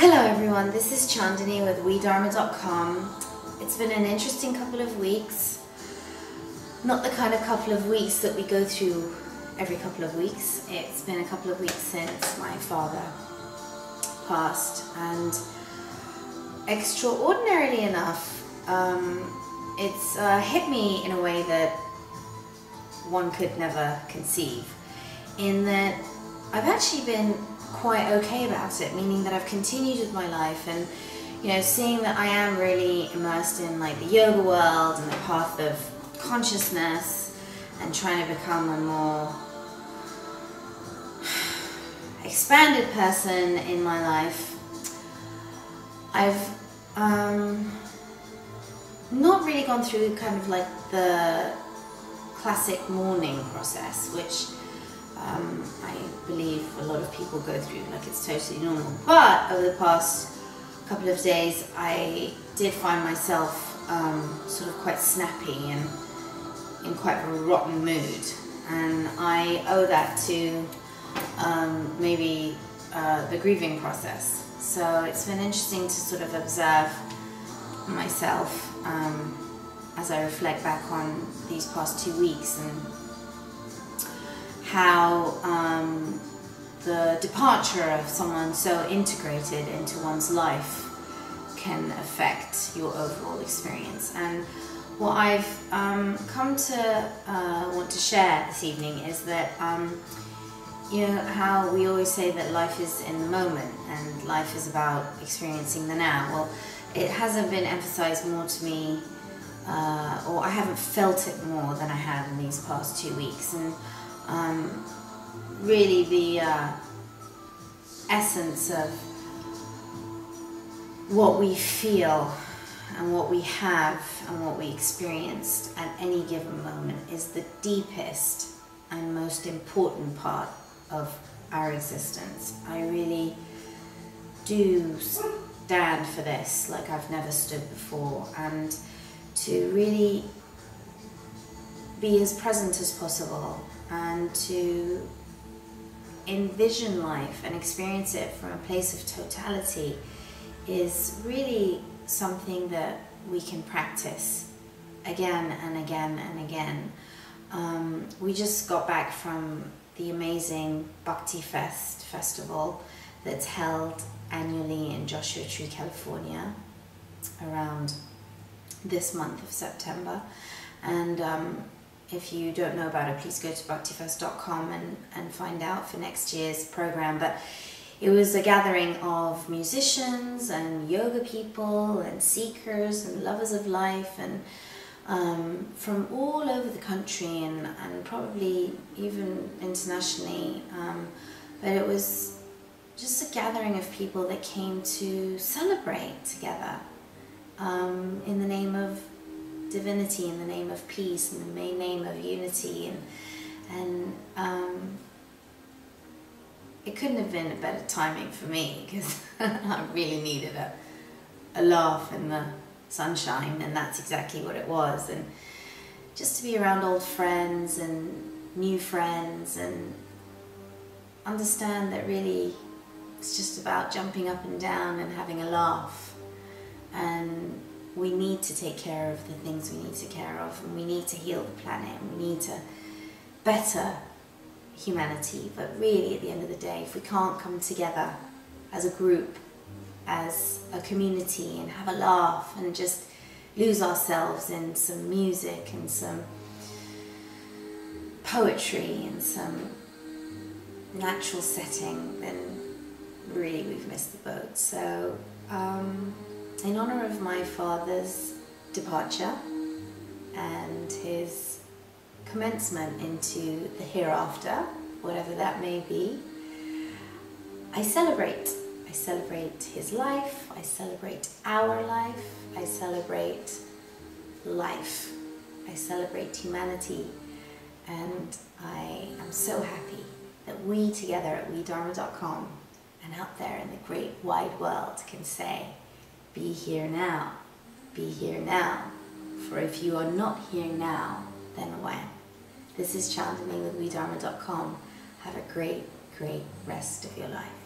Hello everyone, this is Chandanni with WeDharma.com. It's been an interesting couple of weeks. Not the kind of couple of weeks that we go through every couple of weeks. It's been a couple of weeks since my father passed and extraordinarily enough, um, it's uh, hit me in a way that one could never conceive. In that I've actually been quite okay about it, meaning that I've continued with my life and you know, seeing that I am really immersed in like the yoga world and the path of consciousness and trying to become a more expanded person in my life, I've um, not really gone through kind of like the classic mourning process, which um, lot of people go through, like it's totally normal. But over the past couple of days, I did find myself um, sort of quite snappy and in quite a rotten mood. And I owe that to um, maybe uh, the grieving process. So it's been interesting to sort of observe myself um, as I reflect back on these past two weeks and how um, the departure of someone so integrated into one's life can affect your overall experience. And what I've um, come to uh, want to share this evening is that, um, you know, how we always say that life is in the moment and life is about experiencing the now. Well, it hasn't been emphasized more to me, uh, or I haven't felt it more than I have in these past two weeks. And um, really the uh, essence of what we feel and what we have and what we experienced at any given moment is the deepest and most important part of our existence. I really do stand for this like I've never stood before and to really be as present as possible and to envision life and experience it from a place of totality is really something that we can practice again and again and again. Um, we just got back from the amazing Bhakti Fest festival that's held annually in Joshua Tree, California around this month of September. And um, if you don't know about it, please go to bhaktifest.com and, and find out for next year's program. But it was a gathering of musicians and yoga people and seekers and lovers of life and um, from all over the country and, and probably even internationally. Um, but it was just a gathering of people that came to celebrate together um, in the name of divinity, in the name of peace, in the main name of unity, and and um, it couldn't have been a better timing for me because I really needed a a laugh in the sunshine, and that's exactly what it was, and just to be around old friends and new friends and understand that really it's just about jumping up and down and having a laugh. and we need to take care of the things we need to care of and we need to heal the planet and we need to better humanity. But really at the end of the day if we can't come together as a group as a community and have a laugh and just lose ourselves in some music and some poetry and some natural setting then really we've missed the boat. So um, in honor of my father's departure and his commencement into the hereafter, whatever that may be, I celebrate. I celebrate his life, I celebrate our life, I celebrate life, I celebrate humanity, and I am so happy that we together at WeDharma.com and out there in the great wide world can say, be here now. Be here now. For if you are not here now, then when? This is Chandanni with WeDharma.com. Have a great, great rest of your life.